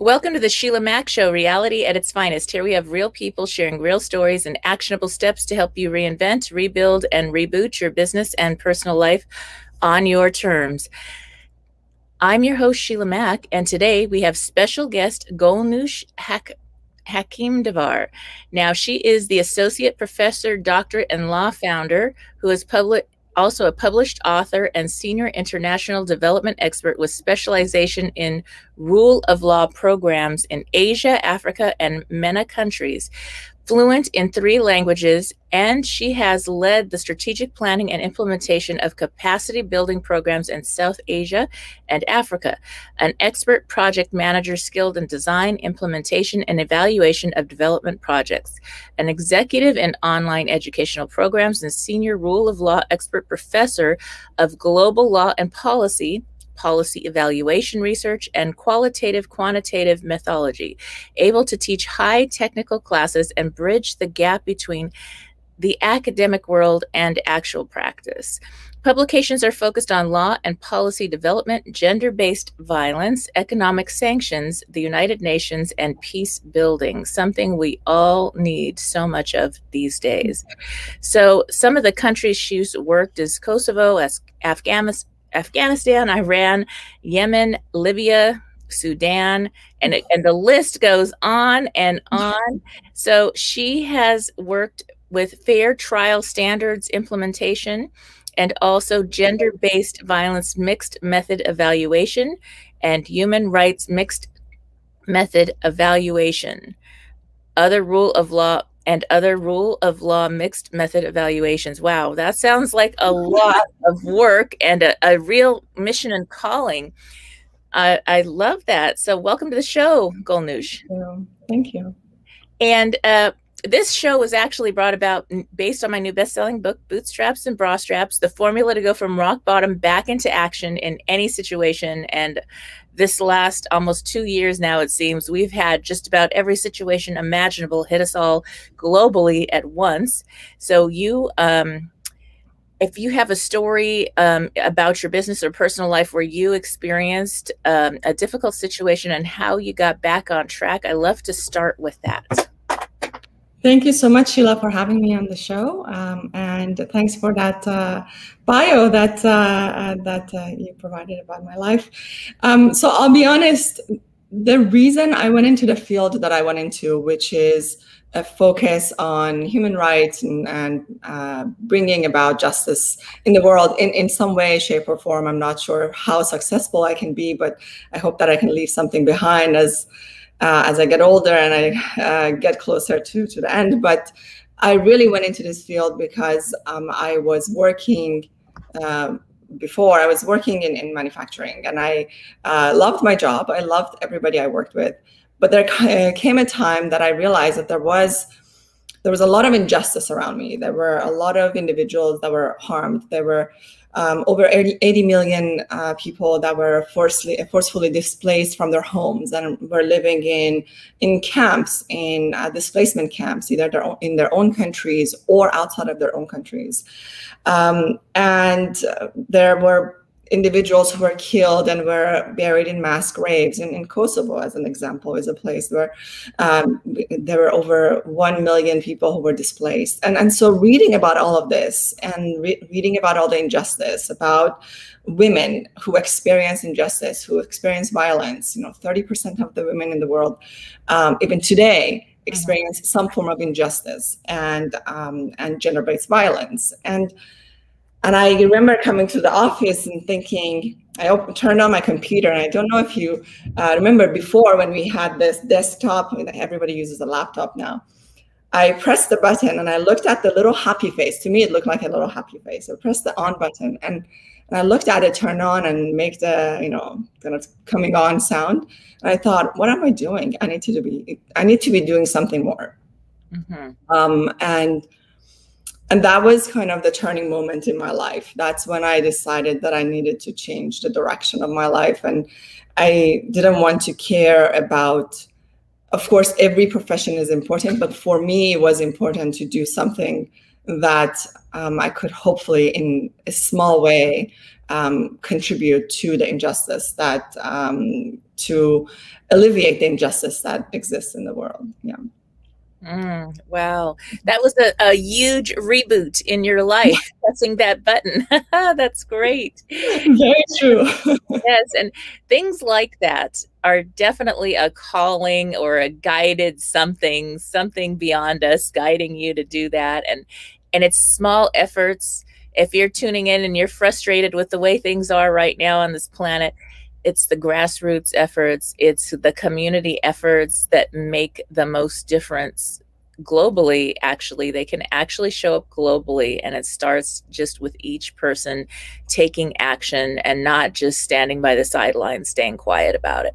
Welcome to the Sheila Mac Show, reality at its finest. Here we have real people sharing real stories and actionable steps to help you reinvent, rebuild, and reboot your business and personal life on your terms. I'm your host, Sheila Mac, and today we have special guest Golnoosh Hak- Hakimdavar. Now, she is the associate professor, doctorate, and law founder who has published also a published author and senior international development expert with specialization in rule of law programs in Asia, Africa, and MENA countries fluent in three languages, and she has led the strategic planning and implementation of capacity building programs in South Asia and Africa, an expert project manager skilled in design, implementation, and evaluation of development projects, an executive in online educational programs, and senior rule of law expert professor of global law and policy policy evaluation research, and qualitative quantitative methodology, able to teach high technical classes and bridge the gap between the academic world and actual practice. Publications are focused on law and policy development, gender based violence, economic sanctions, the United Nations, and peace building, something we all need so much of these days. So, some of the countries she's worked is Kosovo, Afghanistan, Afghanistan, Iran, Yemen, Libya, Sudan, and and the list goes on and on. So she has worked with fair trial standards implementation and also gender-based violence mixed method evaluation and human rights mixed method evaluation. Other rule of law and other rule of law mixed method evaluations. Wow, that sounds like a lot of work and a, a real mission and calling. I, I love that. So, welcome to the show, Golnoosh. Thank you. Thank you. And uh, this show was actually brought about based on my new best-selling book bootstraps and bra straps the formula to go from rock bottom back into action in any situation. And this last almost two years now it seems we've had just about every situation imaginable hit us all globally at once. So you um, if you have a story um, about your business or personal life where you experienced um, a difficult situation and how you got back on track i love to start with that Thank you so much, Sheila, for having me on the show, um, and thanks for that uh, bio that uh, uh, that uh, you provided about my life. Um, so I'll be honest. The reason I went into the field that I went into, which is a focus on human rights and, and uh, bringing about justice in the world in, in some way, shape, or form. I'm not sure how successful I can be, but I hope that I can leave something behind as uh, as I get older and I uh, get closer to, to the end. But I really went into this field because um, I was working uh, before, I was working in, in manufacturing and I uh, loved my job. I loved everybody I worked with. But there came a time that I realized that there was there was a lot of injustice around me. There were a lot of individuals that were harmed. There were um, over 80, 80 million uh, people that were forcefully, forcefully displaced from their homes and were living in in camps, in uh, displacement camps, either their own, in their own countries or outside of their own countries. Um, and uh, there were individuals who were killed and were buried in mass graves. And in Kosovo, as an example, is a place where um, there were over 1 million people who were displaced. And, and so reading about all of this and re reading about all the injustice, about women who experience injustice, who experience violence, you know, 30% of the women in the world, um, even today, experience some form of injustice and um, and gender-based violence. And and I remember coming to the office and thinking, I opened, turned on my computer, and I don't know if you uh, remember before when we had this desktop, everybody uses a laptop now. I pressed the button and I looked at the little happy face. To me, it looked like a little happy face. I pressed the on button and, and I looked at it turn on and make the, you know, kind of coming on sound. And I thought, what am I doing? I need to be, I need to be doing something more. Mm-hmm. Um, and and that was kind of the turning moment in my life that's when i decided that i needed to change the direction of my life and i didn't want to care about of course every profession is important but for me it was important to do something that um, I could hopefully, in a small way, um, contribute to the injustice that um, to alleviate the injustice that exists in the world. Yeah. Mm, wow, that was a, a huge reboot in your life, pressing that button. That's great. Very true. yes, and things like that are definitely a calling or a guided something, something beyond us guiding you to do that. And and it's small efforts. If you're tuning in and you're frustrated with the way things are right now on this planet, it's the grassroots efforts, it's the community efforts that make the most difference globally actually. They can actually show up globally and it starts just with each person taking action and not just standing by the sidelines staying quiet about it.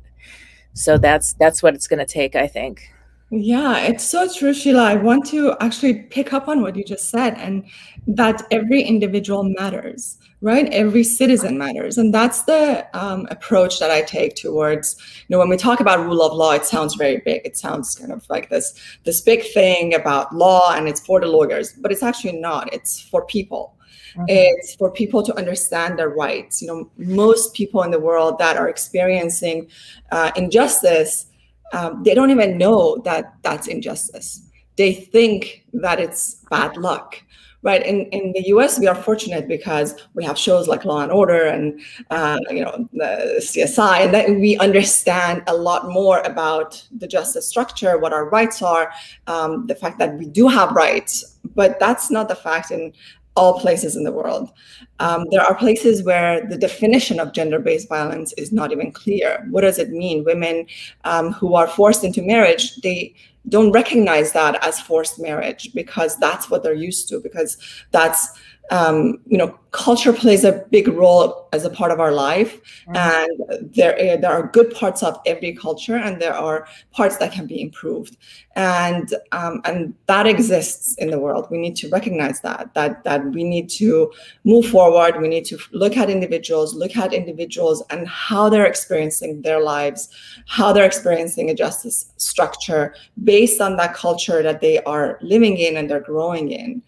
So that's that's what it's going to take i think. Yeah, it's so true, Sheila. I want to actually pick up on what you just said and that every individual matters, right? Every citizen matters. And that's the um, approach that I take towards, you know, when we talk about rule of law, it sounds very big. It sounds kind of like this, this big thing about law and it's for the lawyers, but it's actually not. It's for people. Mm-hmm. It's for people to understand their rights. You know, most people in the world that are experiencing uh, injustice um, they don't even know that that's injustice. They think that it's bad luck, right? In, in the US, we are fortunate because we have shows like Law and Order and, uh, you know, the CSI, and that we understand a lot more about the justice structure, what our rights are, um, the fact that we do have rights. But that's not the fact in all places in the world. Um, there are places where the definition of gender-based violence is not even clear. What does it mean? Women um, who are forced into marriage, they don't recognize that as forced marriage because that's what they're used to, because that's um, you know, culture plays a big role as a part of our life, mm-hmm. and there eh, there are good parts of every culture, and there are parts that can be improved, and um, and that exists in the world. We need to recognize that that that we need to move forward. We need to look at individuals, look at individuals, and how they're experiencing their lives, how they're experiencing a justice structure based on that culture that they are living in and they're growing in.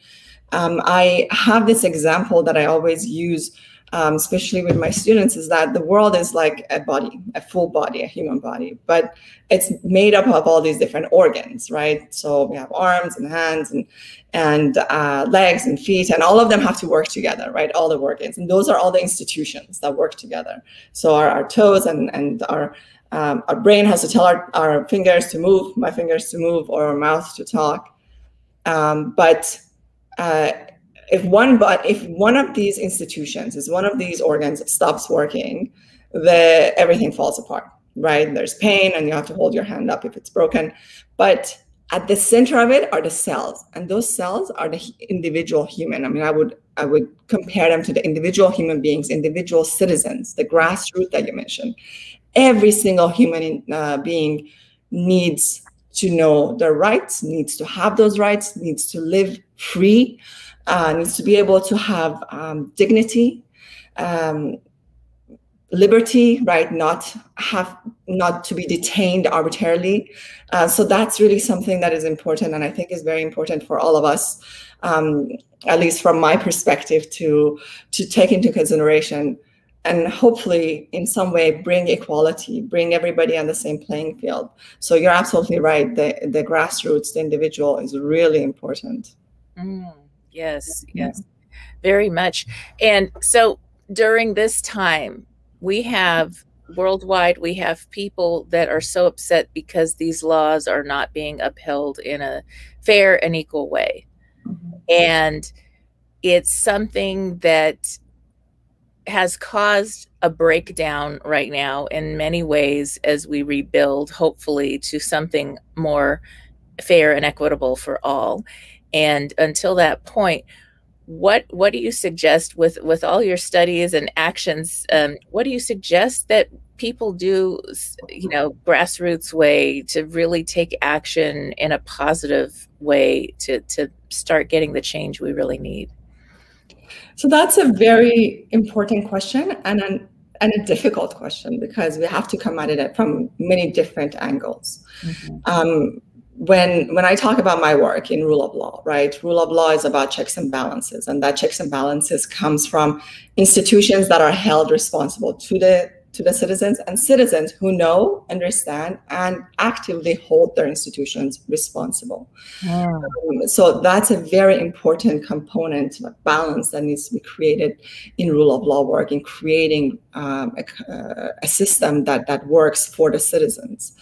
Um, I have this example that I always use, um, especially with my students, is that the world is like a body, a full body, a human body, but it's made up of all these different organs, right? So we have arms and hands and and uh, legs and feet, and all of them have to work together, right? All the organs, and those are all the institutions that work together. So our, our toes and and our um, our brain has to tell our, our fingers to move, my fingers to move, or our mouth to talk. Um, but uh, if one but if one of these institutions is one of these organs stops working the everything falls apart right? There's pain and you have to hold your hand up if it's broken. But at the center of it are the cells and those cells are the individual human. I mean i would i would compare them to the individual human beings individual citizens the grassroots that you mentioned. Every single human uh, being needs to know their rights, needs to have those rights, needs to live free, uh, needs to be able to have um, dignity, um, liberty, right? Not have not to be detained arbitrarily. Uh, so that's really something that is important, and I think is very important for all of us, um, at least from my perspective, to to take into consideration and hopefully in some way bring equality, bring everybody on the same playing field. So you're absolutely right. The, the grassroots, the individual is really important. Mm, yes, yes, very much. And so during this time, we have worldwide, we have people that are so upset because these laws are not being upheld in a fair and equal way. Mm-hmm. And it's something that has caused a breakdown right now in many ways as we rebuild, hopefully, to something more fair and equitable for all. And until that point, what what do you suggest with with all your studies and actions? Um, what do you suggest that people do, you know, grassroots way to really take action in a positive way to to start getting the change we really need? So that's a very important question and an, and a difficult question because we have to come at it from many different angles. Mm-hmm. Um, when when I talk about my work in rule of law, right? Rule of law is about checks and balances, and that checks and balances comes from institutions that are held responsible to the to the citizens and citizens who know, understand, and actively hold their institutions responsible. Yeah. Um, so that's a very important component, balance that needs to be created in rule of law work in creating um, a, uh, a system that that works for the citizens.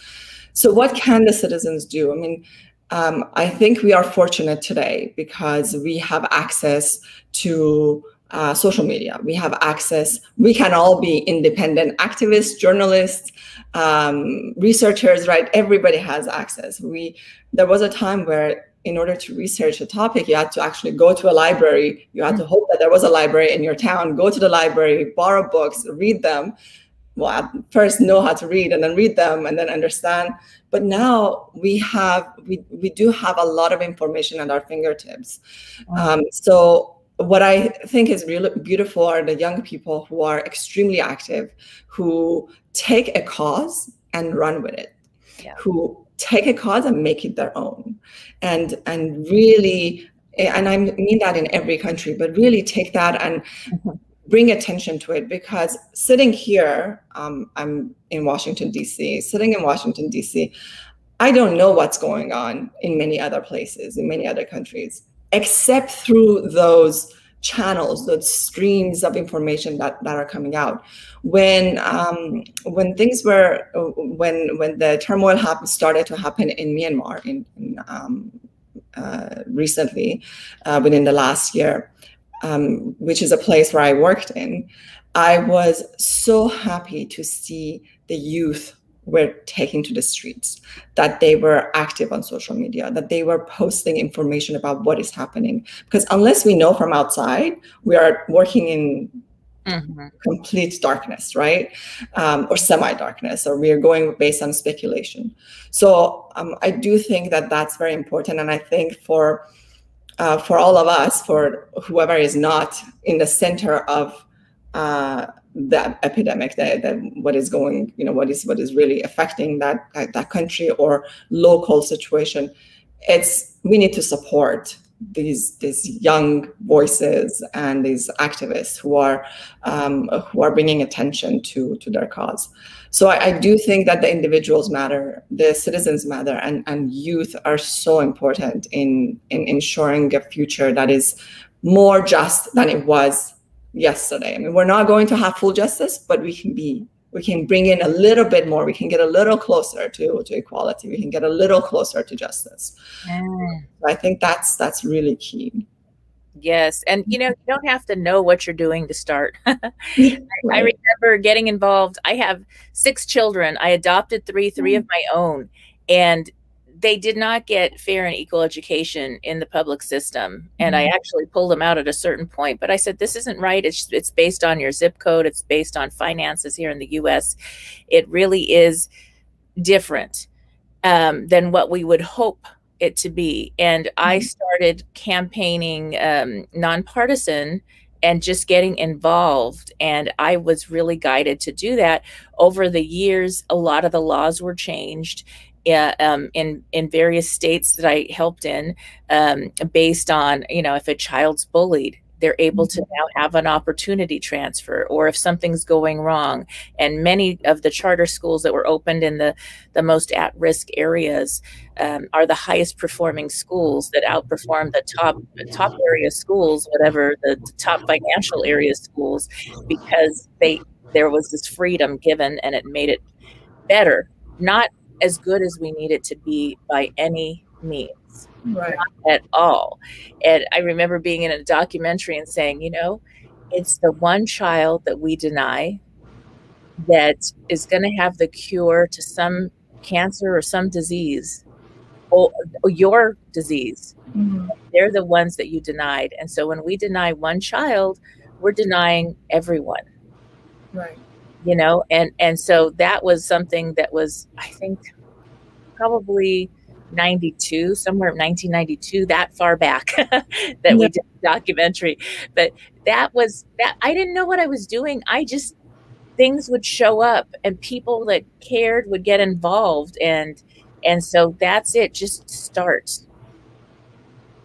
So, what can the citizens do? I mean, um, I think we are fortunate today because we have access to uh, social media. We have access. We can all be independent activists, journalists, um, researchers. Right? Everybody has access. We there was a time where in order to research a topic, you had to actually go to a library. You had to hope that there was a library in your town. Go to the library, borrow books, read them well, first know how to read and then read them and then understand. But now we have we we do have a lot of information at our fingertips. Um, so what I think is really beautiful are the young people who are extremely active, who take a cause and run with it, yeah. who take a cause and make it their own, and and really and I mean that in every country, but really take that and mm-hmm bring attention to it because sitting here, um, I'm in Washington, D.C., sitting in Washington, D.C., I don't know what's going on in many other places, in many other countries, except through those channels, those streams of information that, that are coming out. When um, when things were when when the turmoil started to happen in Myanmar in, in um, uh, recently, uh, within the last year, um, which is a place where I worked in, I was so happy to see the youth were taking to the streets, that they were active on social media, that they were posting information about what is happening. Because unless we know from outside, we are working in mm-hmm. complete darkness, right? Um, or semi darkness, or we are going based on speculation. So um, I do think that that's very important. And I think for uh, for all of us, for whoever is not in the center of uh, the epidemic, that, that what is going, you know, what is what is really affecting that that country or local situation, it's we need to support these these young voices and these activists who are um, who are bringing attention to to their cause. So I, I, do think that the individuals matter, the citizens matter, and, and youth are so important in, in ensuring a future that is more just than it was yesterday. I mean, we're not going to have full justice, but we can be we can bring in a little bit more we can get a little closer to, to equality we can get a little closer to justice mm. i think that's that's really key Yes. And you know, you don't have to know what you're doing to start. I, I, remember getting involved. I have six children. I adopted three, three mm. of my own. And they did not get fair and equal education in the public system. And mm. I actually pulled them out at a certain point. But I said, this isn't right. It's it's based on your zip code, it's based on finances here in the US. It really is different um, than what we would hope it to be. And I mm-hmm. started campaigning um, nonpartisan and just getting involved. And I was really guided to do that. Over the years, a lot of the laws were changed. Uh, um, in in various states that I helped in, um, based on you know if a child's bullied, they're able to mm-hmm. now have an opportunity transfer or if something's going wrong and many of the charter schools that were opened in the the most at-risk areas um, are the highest performing schools that outperform the top top area schools whatever the, the top financial area schools because they there was this freedom given and it made it better not as good as we need it to be by any means right. not at all. And I remember being in a documentary and saying, you know, it's the one child that we deny that is going to have the cure to some cancer or some disease or, or your disease. Mm-hmm. They're the ones that you denied. And so when we deny one child, we're denying everyone. Right. You know, and and so that was something that was I think probably 92, somewhere 1992, that far back that yeah. we did documentary. But that was that I didn't know what I was doing. I just things would show up and people that cared would get involved and And so that's it. Just start.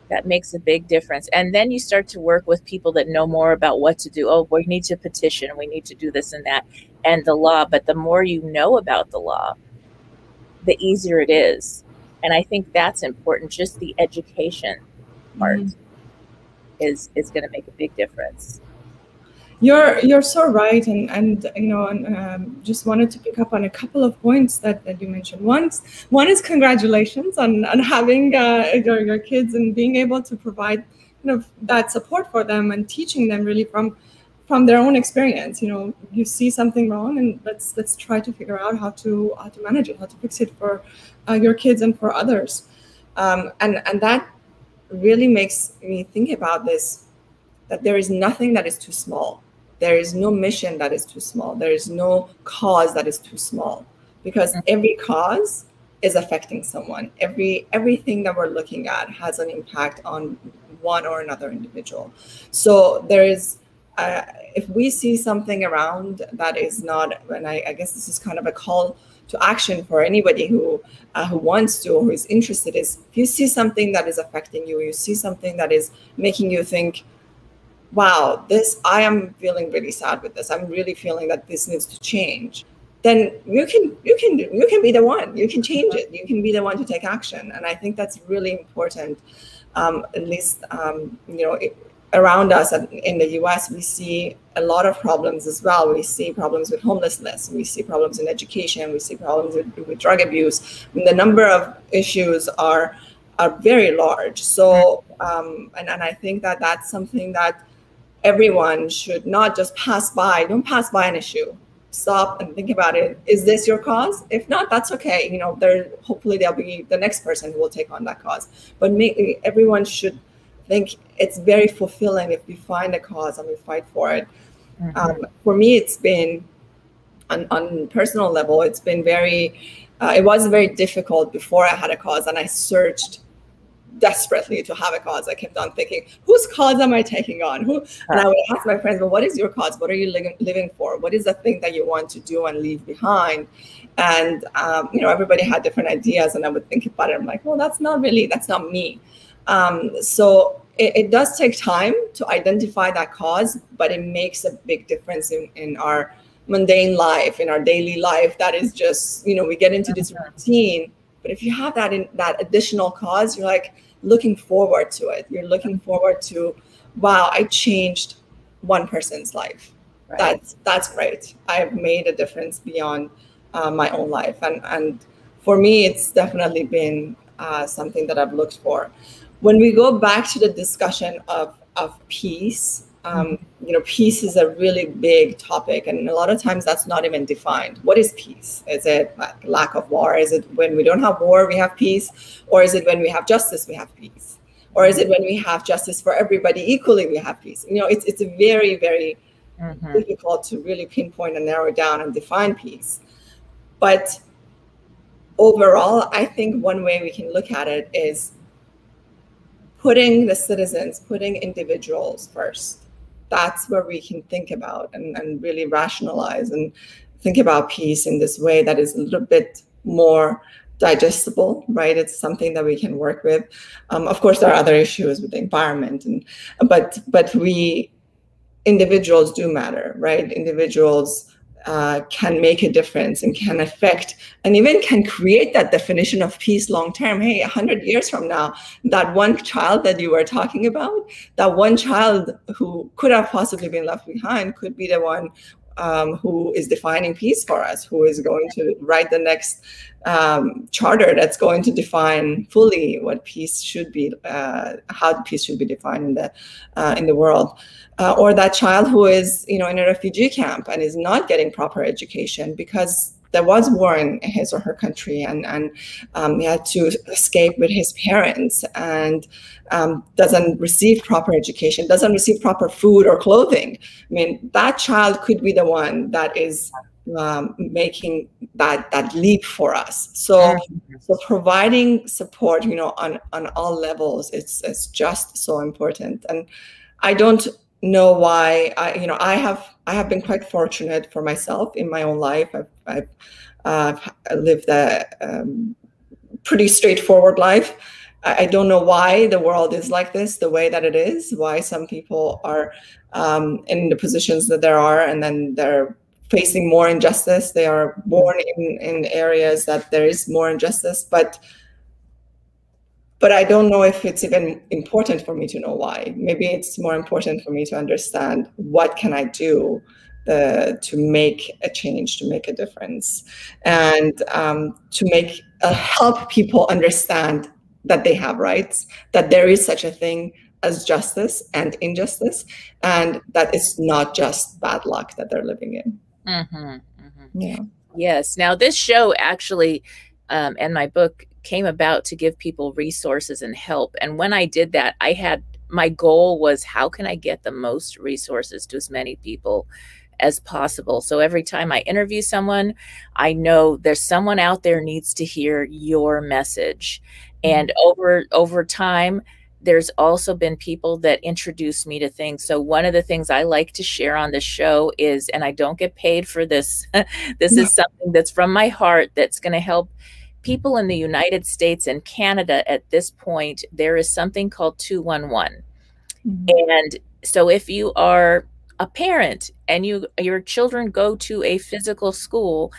That makes a big difference. And then you start to work with people that know more about what to do. Oh, we need to petition. We need to do this and that and the law. But the more you know about the law, the easier it is. And I think that's important. Just the education part mm-hmm. is is going to make a big difference. You're you're so right, and and you know, and, um, just wanted to pick up on a couple of points that, that you mentioned. Once one is congratulations on on having uh, your, your kids and being able to provide you know that support for them and teaching them really from from their own experience. You know, you see something wrong, and let's let's try to figure out how to how to manage it, how to fix it for uh, your kids and for others. Um, and and that really makes me think about this that there is nothing that is too small. There is no mission that is too small. There is no cause that is too small because mm-hmm. every cause is affecting someone. Every everything that we're looking at has an impact on one or another individual. So there is if we see something around that is not, and I, I guess this is kind of a call to action for anybody who uh, who wants to or who is interested is if you see something that is affecting you you see something that is making you think wow this i am feeling really sad with this. I'm really feeling that this needs to change then you can you can you can be the one. You can change it. You can be the one to take action. And i think that's really important um, at least um, you know around us in the US, we see a lot of problems as well. We see problems with homelessness, we see problems in education, we see problems with, with drug abuse. Mean, the number of issues are are very large. So, um, and, and I think that that's something that everyone should not just pass by. Don't pass by an issue. Stop and think about it. Is this your cause? If not, that's okay. You know, there hopefully there'll be the next person who will take on that cause. But maybe everyone should think it's very fulfilling if we find a cause and we fight for it. Mm-hmm. Um, for me, it's been on, on personal level, it's been very, uh, it was very difficult before I had a cause and I searched desperately to have a cause. I kept on thinking, whose cause am I taking on? Who? And I would ask my friends, well, what is your cause? What are you living, living for? What is the thing that you want to do and leave behind? And, um, you know, everybody had different ideas and I would think about it. I'm like, well, that's not really, that's not me. Um, so it, it, does take time to identify that cause, but it makes a big difference in, in our mundane life, in our daily life. That is just, you know, we get into this routine. But if you have that in that additional cause, you're like looking forward to it. You're looking forward to, wow, I changed one person's life. Right. That's that's great. I've made a difference beyond uh, my own life, and and for me, it's definitely been uh, something that I've looked for when we go back to the discussion of, of peace, um, you know, peace is a really big topic, and a lot of times that's not even defined. What is peace? Is it like lack of war? Is it when we don't have war, we have peace? Or is it when we have justice, we have peace? Or is it when we have justice for everybody equally, we have peace? You know, it's, it's very, very mm-hmm. difficult to really pinpoint and narrow down and define peace. But overall, I think one way we can look at it is putting the citizens, putting individuals first. That's where we can think about and, and really rationalize and think about peace in this way that is a little bit more digestible, right? It's something that we can work with. Um, of course, there are other issues with the environment, and but but we individuals do matter, right? Individuals uh, can make a difference and can affect and even can create that definition of peace long term. Hey, 100 years from now, that one child that you were talking about, that one child who could have possibly been left behind could be the one um, who is defining peace for us, who is going to write the next um, charter that's going to define fully what peace should be, uh, how peace should be defined in the uh, in the world, uh, or that child who is you know in a refugee camp and is not getting proper education because there was war in his or her country and, and um, he had to escape with his parents and um, doesn't receive proper education, doesn't receive proper food or clothing. I mean, that child could be the one that is um, making that that leap for us. So, so providing support, you know, on on all levels, it's it's just so important. And I don't know why I, you know, I have I have been quite fortunate for myself in my own life. I've, I've uh, lived a um, pretty straightforward life. I, I, don't know why the world is like this, the way that it is, why some people are um, in the positions that there are, and then they're facing more injustice. They are born in, in areas that there is more injustice, but but I don't know if it's even important for me to know why. Maybe it's more important for me to understand what can I do uh, to make a change, to make a difference, and um, to make uh, help people understand that they have rights, that there is such a thing as justice and injustice, and that it's not just bad luck that they're living in. Mm-hmm, mm-hmm. Yeah. Yes. Now, this show actually, um, and my book came about to give people resources and help. And when I did that, I had my goal was how can I get the most resources to as many people as possible. So every time I interview someone, I know there's someone out there needs to hear your message. And mm-hmm. over over time, there's also been people that introduce me to things. So one of the things I like to share on the show is, and I don't get paid for this. this is something that's from my heart that's going to help people in the United States and Canada at this point. There is something called 211. Mm-hmm. And so if you are a parent and you your children go to a physical school,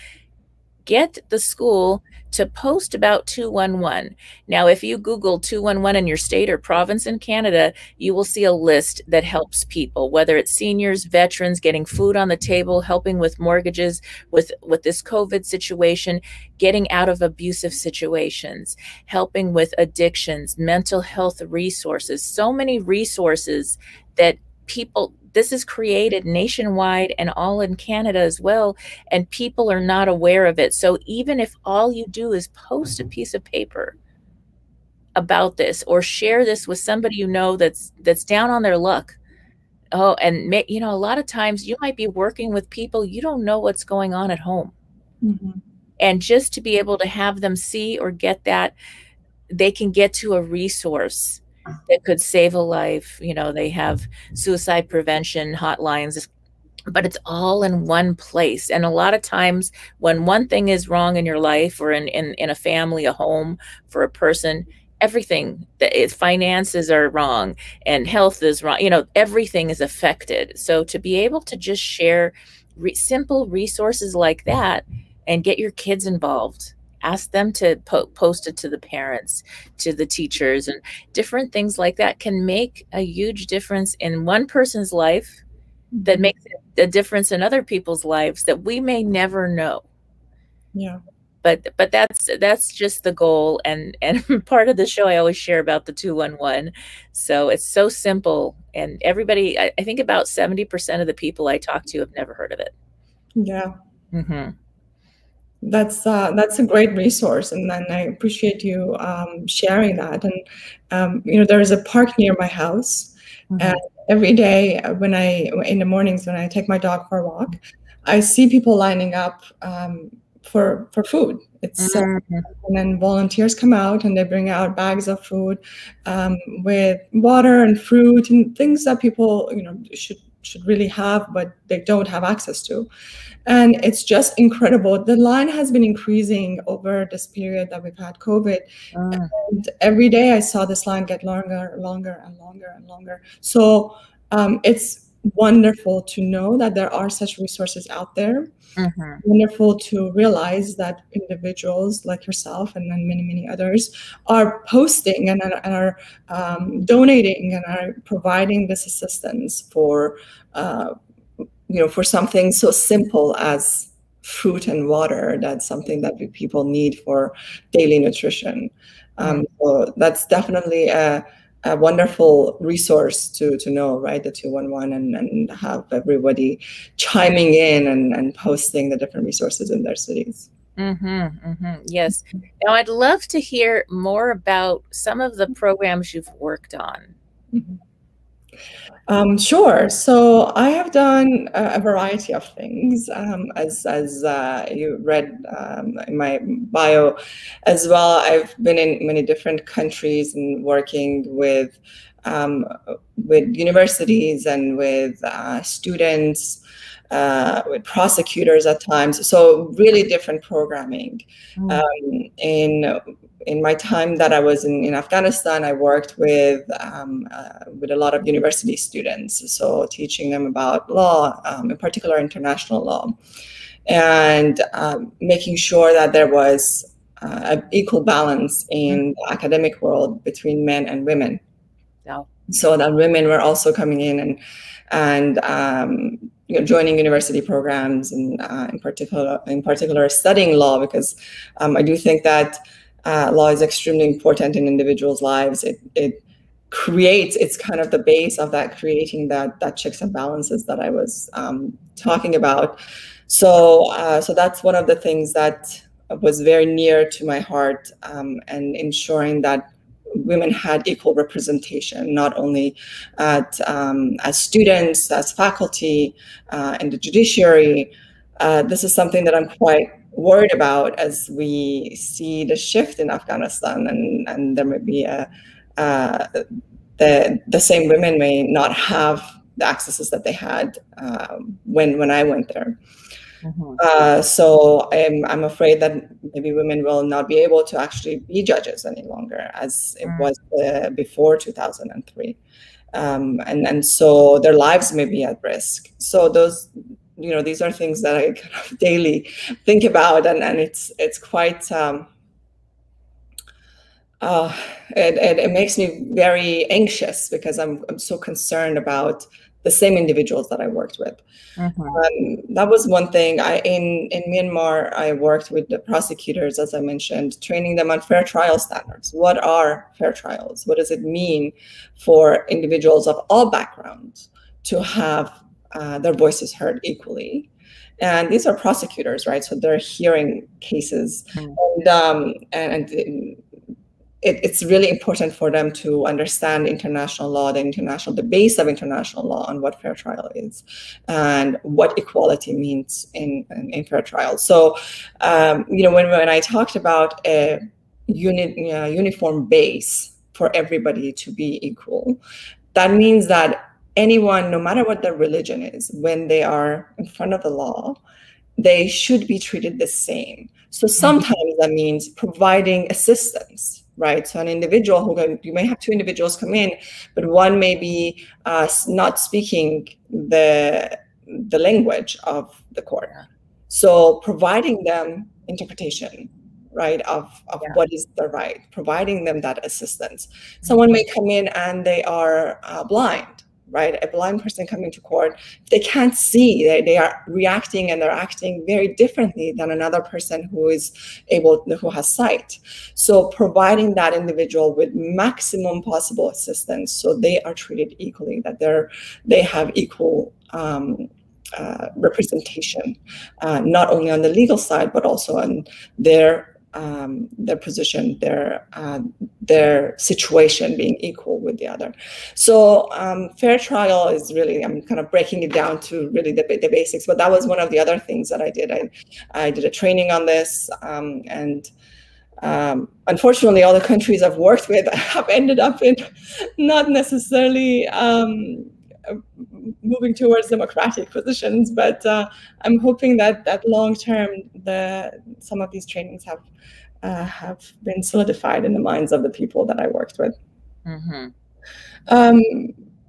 get the school to post about 211. Now, if you Google 211 in your state or province in Canada, you will see a list that helps people, whether it's seniors, veterans, getting food on the table, helping with mortgages, with, with this COVID situation, getting out of abusive situations, helping with addictions, mental health resources, so many resources that people this is created nationwide and all in Canada as well, and people are not aware of it. So even if all you do is post a piece of paper about this or share this with somebody you know that's that's down on their luck, oh, and you know, a lot of times you might be working with people you don't know what's going on at home, mm-hmm. and just to be able to have them see or get that, they can get to a resource that could save a life. You know, they have suicide prevention hotlines, but it's all in one place. And a lot of times when one thing is wrong in your life or in, in, in a family, a home for a person, everything that finances are wrong and health is wrong, you know, everything is affected. So to be able to just share re simple resources like that and get your kids involved ask them to po- post it to the parents to the teachers and different things like that can make a huge difference in one person's life that mm-hmm. makes a difference in other people's lives that we may never know. Yeah. But but that's that's just the goal and and part of the show i always share about the 211 so it's so simple and everybody i, I think about 70% of the people i talk to have never heard of it. Yeah. Mm-hmm that's uh, that's a great resource, and then I appreciate you um, sharing that. And um, you know, there is a park near my house, mm-hmm. and every day when I in the mornings when I take my dog for a walk, I see people lining up um, for for food. It's uh, mm-hmm. uh, and then volunteers come out and they bring out bags of food um, with water and fruit and things that people you know should should really have, but they don't have access to. And it's just incredible. The line has been increasing over this period that we've had COVID. Mm. And every day I saw this line get longer, longer, and longer and longer. So um, it's wonderful to know that there are such resources out there. Mm-hmm. Wonderful to realize that individuals like yourself and then many, many others are posting and, and are um, donating and are providing this assistance for, uh, you know, for something so simple as fruit and water. That's something that people need for daily nutrition. Um, mm-hmm. so that's definitely a a wonderful resource to to know, right? The 211 and, and have everybody chiming in and, and posting the different resources in their cities. Mm-hmm, mm-hmm, yes. Now, I'd love to hear more about some of the programs you've worked on. Mm-hmm. Um, sure. So I have done a, variety of things, um, as as uh, you read um, in my bio, as well. I've been in many different countries and working with um, with universities and with uh, students. Uh, with prosecutors at times, so really different programming. Mm. Um, in in my time that I was in, in Afghanistan, I worked with um, uh, with a lot of university students, so teaching them about law, um, in particular international law, and um, making sure that there was uh, an equal balance in the academic world between men and women. Yeah. So that women were also coming in and and um, you know, joining university programs and uh, in particular in particular studying law because um, I do think that uh, law is extremely important in individuals' lives. It it creates it's kind of the base of that creating that that checks and balances that I was um, talking about. So uh, so that's one of the things that was very near to my heart um, and ensuring that women had equal representation, not only at um, as students, as faculty, uh, in the judiciary. Uh, this is something that I'm quite worried about as we see the shift in Afghanistan, and, and there may be a uh, the the same women may not have the accesses that they had um, when when I went there. Mm-hmm. Uh, so I'm, I'm afraid that maybe women will not be able to actually be judges any longer as it mm. was uh, before 2003. Um, and, and so their lives may be at risk. So those, you know, these are things that I kind of daily think about and, and it's, it's quite, um, uh, it, it, it, makes me very anxious because I'm, I'm so concerned about the same individuals that I worked with. Mm-hmm. Um, that was one thing. I in in Myanmar, I worked with the prosecutors, as I mentioned, training them on fair trial standards. What are fair trials? What does it mean for individuals of all backgrounds to have uh, their voices heard equally? And these are prosecutors, right? So they're hearing cases, mm-hmm. and, um, and, and it, it's really important for them to understand international law, the international, the base of international law on what fair trial is and what equality means in, in, in fair trial. So, um, you know, when, when I talked about a uh, uniform base for everybody to be equal, that means that anyone, no matter what their religion is, when they are in front of the law, they should be treated the same. So mm-hmm. sometimes that means providing assistance right? So an individual who can, you may have two individuals come in, but one may be uh, not speaking the the language of the court. So providing them interpretation, right, of, of yeah. what is the right, providing them that assistance. Someone may come in and they are uh, blind, right? A blind person coming to court, they can't see, they, they are reacting and they're acting very differently than another person who is able, who has sight. So providing that individual with maximum possible assistance so they are treated equally, that they're, they have equal um, uh, representation, uh, not only on the legal side, but also on their um, their position, their uh, their situation being equal with the other. So um, fair trial is really I'm kind of breaking it down to really the, the basics. But that was one of the other things that I did. I I did a training on this, um, and um, unfortunately, all the countries I've worked with have ended up in not necessarily um, moving towards democratic positions. But uh, I'm hoping that that long term, the some of these trainings have uh, have been solidified in the minds of the people that I worked with. Mm-hmm. Um,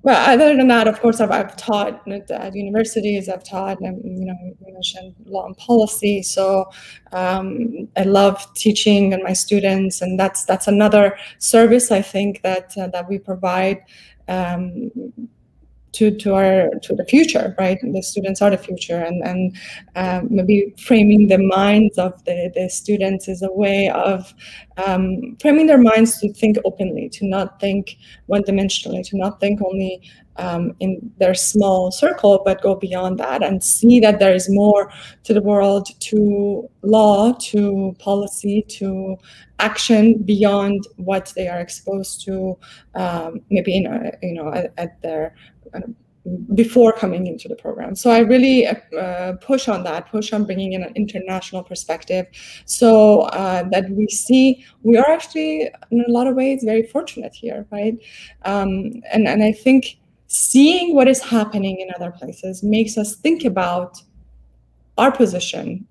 well, other than that, of course, I've, I've taught at, universities. I've taught, um, you know, you mentioned law and policy. So um, I love teaching and my students, and that's that's another service I think that uh, that we provide um, to to our to the future right? The students are the future and and um, maybe framing the minds of the the students is a way of um, framing their minds to think openly to not think one dimensionally to not think only um, in their small circle but go beyond that and see that there is more to the world to law to policy to action beyond what they are exposed to um, maybe in a, you know at, at their before coming into the program. So I really uh, push on that, push on bringing in an international perspective so uh, that we see we are actually, in a lot of ways, very fortunate here, right? Um, and, and I think seeing what is happening in other places makes us think about our position,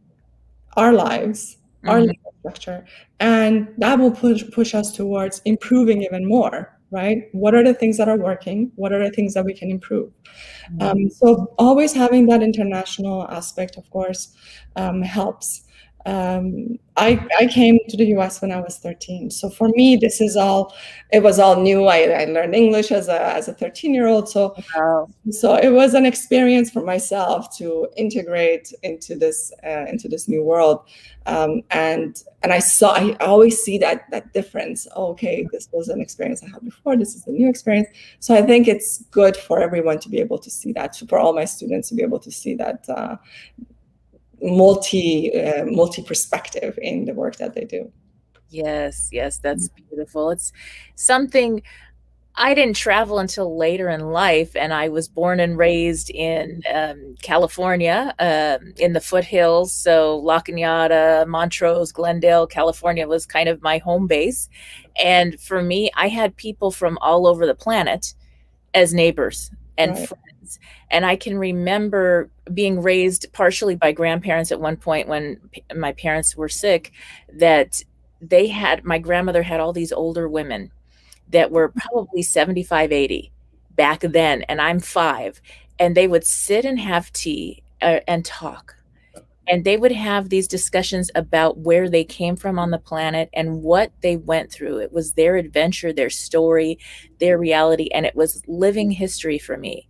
our lives, mm-hmm. our structure, and that will push push us towards improving even more. Right? What are the things that are working? What are the things that we can improve? Mm-hmm. Um, so always having that international aspect, of course, um, helps um, I, I came to the US when I was 13. So for me, this is all, it was all new. I, I learned English as a, as a 13 year old. So, wow. so it was an experience for myself to integrate into this, uh, into this new world. Um, and, and I saw, I always see that, that difference. okay, this was an experience I had before. This is a new experience. So I think it's good for everyone to be able to see that, for all my students to be able to see that, uh, multi uh, multi perspective in the work that they do yes yes that's beautiful it's something I didn't travel until later in life, and I was born and raised in um, California, um, in the foothills. So La Cañada, Montrose, Glendale, California was kind of my home base. And for me, I had people from all over the planet as neighbors and right. friends. And I can remember being raised partially by grandparents at one point when my parents were sick, that they had, my grandmother had all these older women that were probably 75, 80 back then. And I'm five. And they would sit and have tea uh, and talk and they would have these discussions about where they came from on the planet and what they went through. It was their adventure, their story, their reality, and it was living history for me.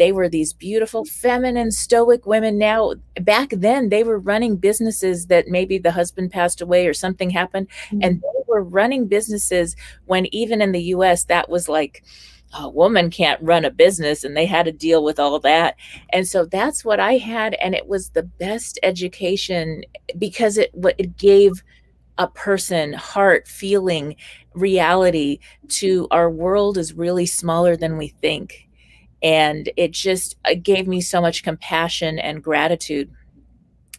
They were these beautiful, feminine, stoic women. Now, back then, they were running businesses that maybe the husband passed away or something happened, mm-hmm. and they were running businesses when even in the US, that was like, a woman can't run a business and they had to deal with all that and so that's what i had and it was the best education because it it gave a person heart feeling reality to our world is really smaller than we think and it just it gave me so much compassion and gratitude.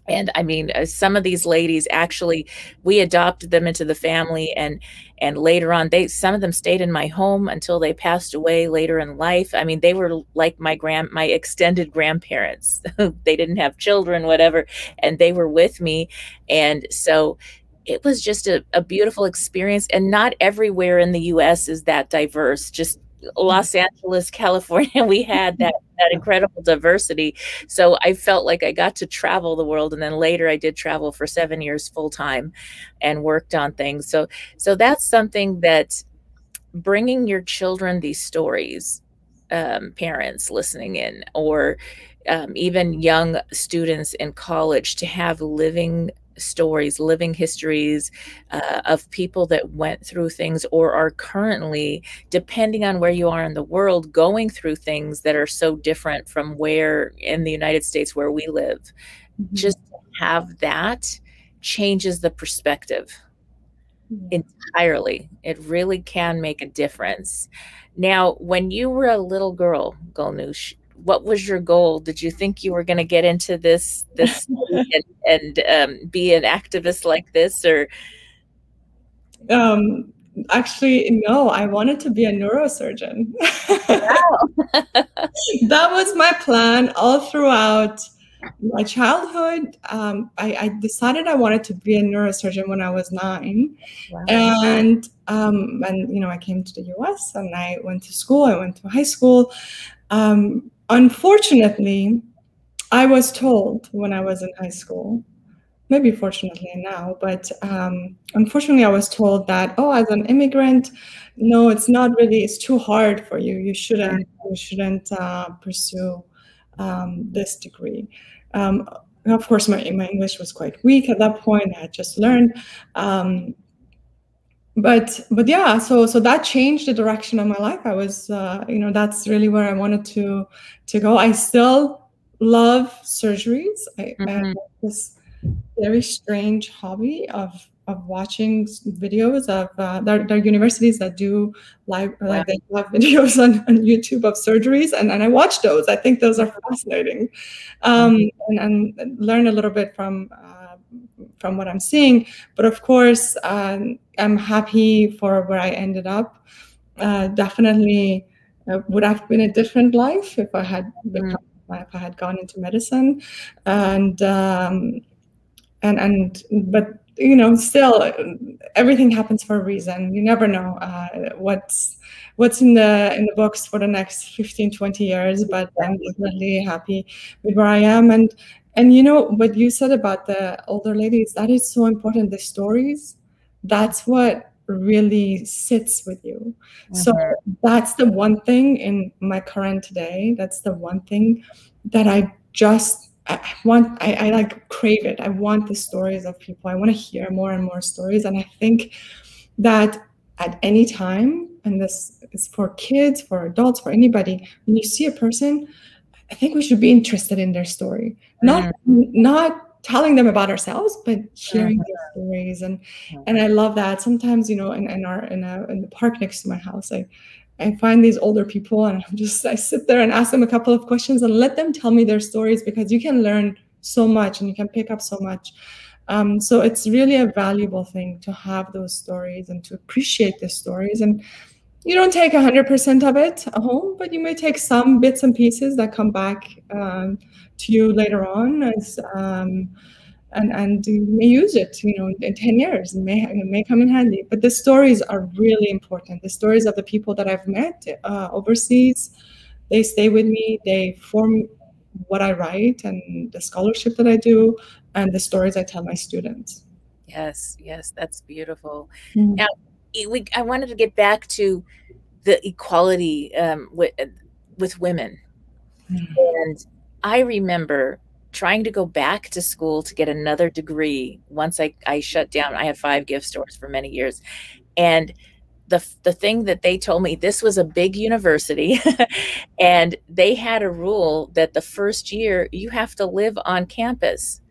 And i mean uh, some of these ladies actually we adopted them into the family and and later on they some of them stayed in my home until they passed away later in life. I mean they were like my grand my extended grandparents. They didn't have children whatever and they were with me. And so it was just a, a beautiful experience. And not everywhere in the us is that diverse. Just Los Angeles, California, we had that that incredible diversity. So I felt like I got to travel the world, and then later I did travel for seven years full time, and worked on things. So so that's something that bringing your children these stories, um, parents listening in, or um, even young students in college to have living stories, living histories uh, of people that went through things or are currently, depending on where you are in the world, going through things that are so different from where in the United States where we live. Mm-hmm. Just have that changes the perspective entirely. It really can make a difference. Now, when you were a little girl, Golnoosh, what was your goal? Did you think you were going to get into this this and, and um, be an activist like this, or? Um, actually, no. I wanted to be a neurosurgeon. that was my plan all throughout my childhood. Um, I, I, decided I wanted to be a neurosurgeon when I was nine, wow. and um, and you know I came to the U.S. and I went to school. I went to high school. Um, Unfortunately, I was told when I was in high school, maybe fortunately now, but um, unfortunately, I was told that, oh, as an immigrant, no, it's not really, it's too hard for you. You shouldn't, you shouldn't uh, pursue um, this degree. Um, of course, my, my English was quite weak at that point. I had just learned. But but yeah so so that changed the direction of my life. I was uh, you know that's really where i wanted to to go. I still love surgeries. I, mm-hmm. I have this very strange hobby of of watching videos of uh, there, there, are universities that do live like they have videos on, on youtube of surgeries and, and i watch those. I think those are fascinating. Um, mm-hmm. and, and learn a little bit from uh, from what i'm seeing but of course um, I'm happy for where I ended up. Uh, definitely uh, would have been a different life if I had mm-hmm. become, if I had gone into medicine, and um, and and but you know, still everything happens for a reason. You never know uh, what's what's in the in the books for the next 15 20 years but i'm definitely happy with where i am and and you know what you said about the older ladies that is so important the stories that's what really sits with you mm-hmm. so that's the one thing in my current day that's the one thing that i just I want I, I like crave it. I want the stories of people. I want to hear more and more stories. And I think that at any time, and this is for kids, for adults, for anybody, when you see a person, I think we should be interested in their story. Not mm-hmm. not telling them about ourselves, but hearing mm-hmm. their stories. And mm-hmm. and I love that. Sometimes, you know, in, in our in, a, in the park next to my house, I I find these older people and I'm just I sit there and ask them a couple of questions and let them tell me their stories because you can learn so much and you can pick up so much. Um, so it's really a valuable thing to have those stories and to appreciate the stories. And you don't take 100% of it home, but you may take some bits and pieces that come back um, to you later on as um, and and you may use it you know in 10 years it may it may come in handy. But the stories are really important. The stories of the people that i've met uh, overseas they stay with me. They form what i write and the scholarship that i do and the stories i tell my students. Yes yes that's beautiful. Mm-hmm. now we, i wanted to get back to the equality um, with, with women mm-hmm. and i remember trying to go back to school to get another degree once I, I shut down. I had five gift stores for many years. And the, the thing that they told me this was a big university and they had a rule that the first year you have to live on campus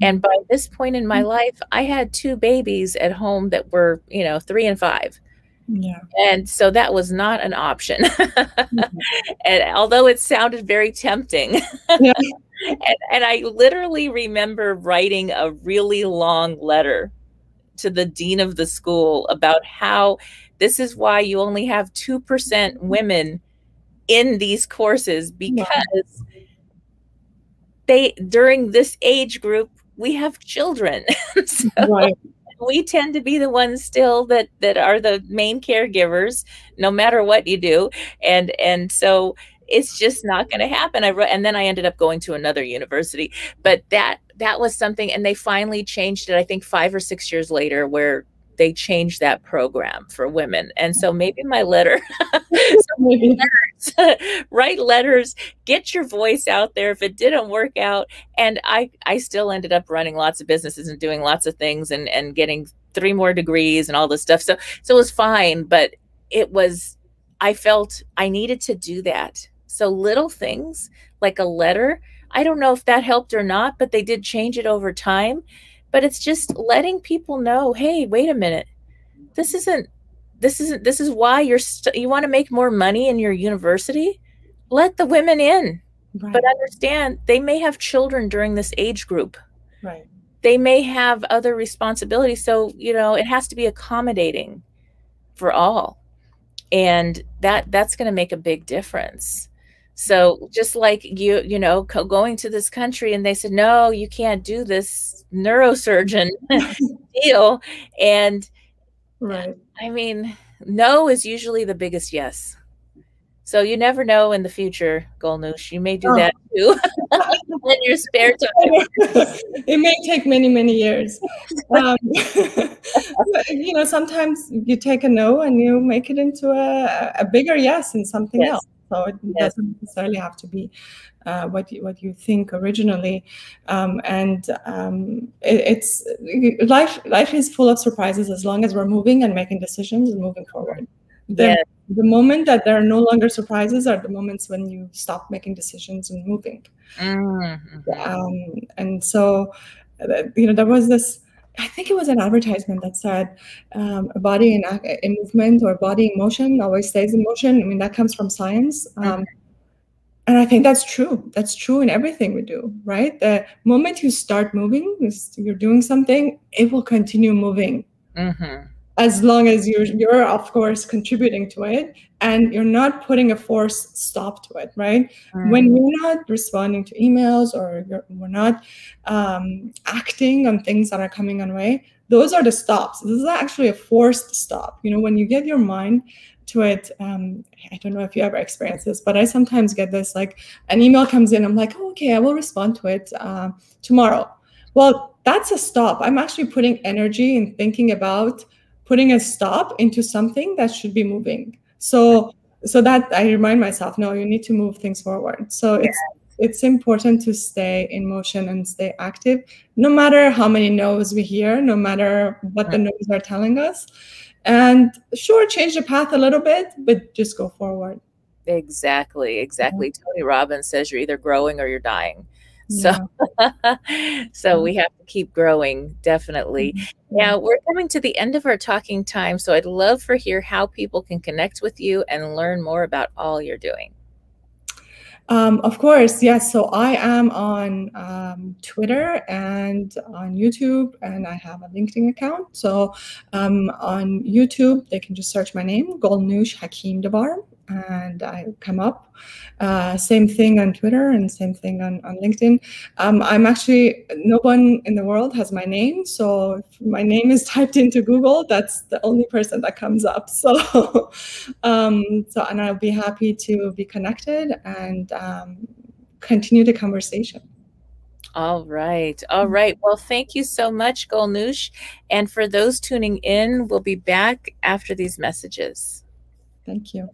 Mm-hmm. and by this point in my mm-hmm. life i had two babies at home that were you know three and five. Yeah. And so that was not an option. mm-hmm. And although it sounded very tempting, yeah. And, and I literally remember writing a really long letter to the dean of the school about how this is why you only have 2% mm-hmm. women in these courses because they during this age group we have children. So right. we tend to be the ones still that that are the main caregivers no matter what you do. And and so it's just not going to happen. I wrote and then i ended up going to another university. But that that was something and they finally changed it i think five or six years later where they changed that program for women. And so maybe my letter letters, write letters get your voice out there if it didn't work out and i i still ended up running lots of businesses and doing lots of things and and getting three more degrees and all this stuff so so it was fine but it was i felt i needed to do that so little things like a letter, I don't know if that helped or not, but they did change it over time. But it's just letting people know, hey, wait a minute. This isn't this isn't this is why you're st- you want to make more money in your university? Let the women in. Right. But understand they may have children during this age group. Right. They may have other responsibilities. So, you know, it has to be accommodating for all. And that that's going to make a big difference. So just like you, you know, going to this country and they said, no, you can't do this neurosurgeon deal. And right. I mean, no is usually the biggest yes. So you never know in the future, Golnoosh. You may do oh. that too in your spare time. it may take many, many years. Um, you know, sometimes you take a no and you make it into a, a bigger yes and something yes. else. So it yes. doesn't necessarily have to be uh, what you, what you think originally. Um, and um, it, it's life. Life is full of surprises as long as we're moving and making decisions and moving forward. The, yes. the moment that there are no longer surprises are the moments when you stop making decisions and moving. Mm-hmm. Um, and so, uh, you know, there was this I think it was an advertisement that said um, a body in, in movement or body in motion always stays in motion. I mean, that comes from science. Um, mm-hmm. And I think that's true. That's true in everything we do, right? The moment you start moving, you're doing something, it will continue moving. Mm-hmm as long as you're you're of course contributing to it and you're not putting a force stop to it right mm. when you're not responding to emails or we're not um, acting on things that are coming our way those are the stops. This is actually a forced stop. You know, when you get your mind to it, um, I don't know if you ever experience this, but I sometimes get this like an email comes in, I'm like, oh, okay, I will respond to it uh, tomorrow. Well, that's a stop. I'm actually putting energy and thinking about putting a stop into something that should be moving. So so that I remind myself, no, you need to move things forward. So it's it's important to stay in motion and stay active, no matter how many no's we hear, no matter what the no's are telling us. And sure, change the path a little bit, but just go forward. Exactly, exactly. Yeah. Tony Robbins says you're either growing or you're dying. So, yeah. so we have to keep growing, definitely. Mm-hmm. Now we're coming to the end of our talking time, so I'd love for hear how people can connect with you and learn more about all you're doing. Um, of course, yes. So I am on um, Twitter and on YouTube, and I have a LinkedIn account. So um, on YouTube, they can just search my name, Golnoosh Hakimdavar, and I come up. Uh, same thing on Twitter and same thing on, on LinkedIn. Um, I'm actually, no one in the world has my name. So if my name is typed into Google, that's the only person that comes up. So, um, so and I'll be happy to be connected and um, continue the conversation. All right. All mm-hmm. Well, thank you so much, Golnoosh. And for those tuning in, we'll be back after these messages. Thank you.